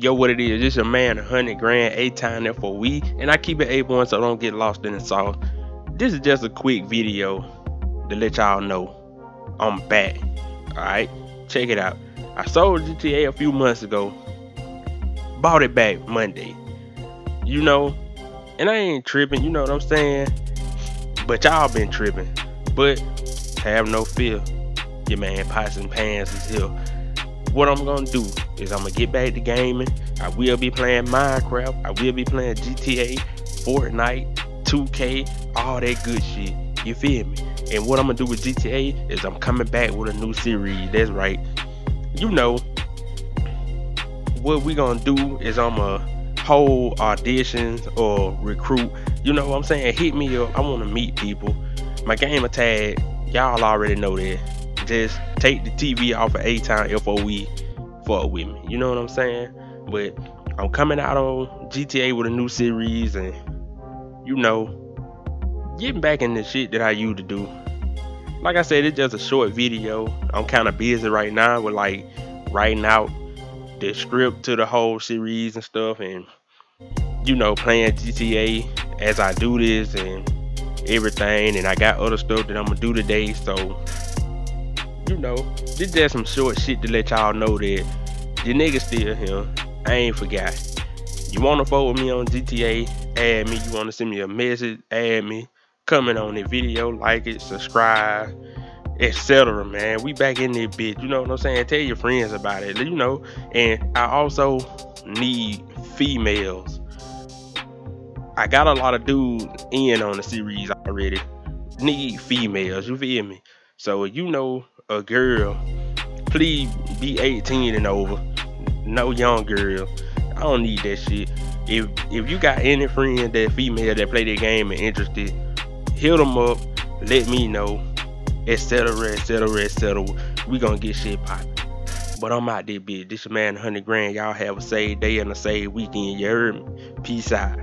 Yo, what it is, this your man, 100 grand, A time there for we, and I keep it A1 so I don't get lost in the sauce. This is just a quick video to let y'all know I'm back. Alright, check it out. I sold GTA a few months ago, bought it back Monday. You know, and I ain't tripping, you know what I'm saying? But y'all been tripping. But have no fear. Your man Pots and Pans is here. What I'm gonna do is I'm gonna get back to gaming. I will be playing Minecraft. I will be playing GTA, Fortnite, 2K, all that good shit. You feel me? And what I'm gonna do with GTA is I'm coming back with a new series. That's right. You know, what we gonna do is I'm gonna hold auditions or recruit. You know what I'm saying? Hit me up. I wanna meet people. My gamer tag, y'all already know that. Just take the TV off of A Town FOE for with me. You know what I'm saying? But I'm coming out on GTA with a new series and you know, getting back in the shit that I used to do. Like I said, it's just a short video. I'm kind of busy right now with like writing out the script to the whole series and stuff and you know, playing GTA as I do this and everything and I got other stuff that I'm gonna do today so you know this just some short shit to let y'all know that the nigga still here. I ain't forgot. You wanna follow me on GTA add me. You wanna send me a message? Add me. Comment on the video. Like it. Subscribe. Etc man. We back in there bitch. You know what I'm saying? Tell your friends about it. You know. And I also need females. I got a lot of dudes in on the series already. Need females, you feel me? So you know a girl, please be 18 and over. No young girl. I don't need that shit. If if you got any friend that female that play the game and interested, hit them up, let me know, etc. etc. etc. We gonna get shit poppin'. But I'm out there, bitch. This your man, 100 grand. Y'all have a safe day and a safe weekend. You heard me? Peace out.